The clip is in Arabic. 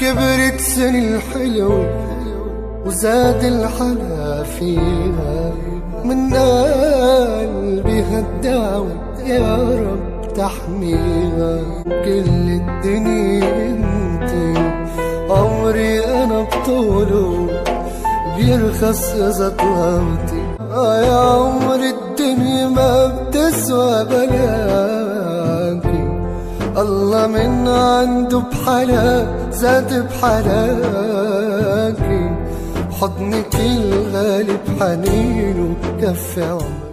كبرت سن الحلو وزاد الحلا فيها من قلبي هالدعوة يا رب تحميها. كل الدنيا انت عمري أنا بطوله بيرخص اذا طلعتي آه يا عمر الدنيا ما بتسوى بلاكي الله من عنده بحلا زاد بحلاكي حضنك الغالي بحنينه كفي عمري.